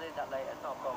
đây dạo này em học còn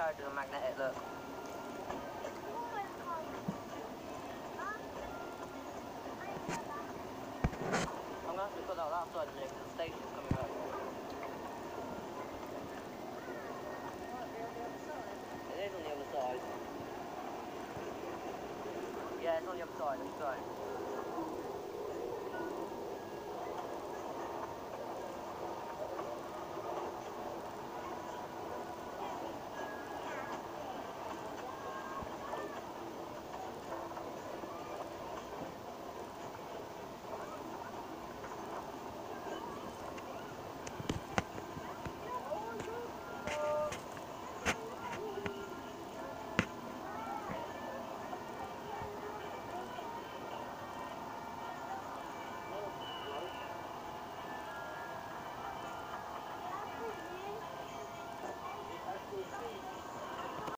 Magnetic, look. I'm gonna have to put that outside a minute because the station's coming back. It is on the other side. Yeah, it's on the other side, let's go.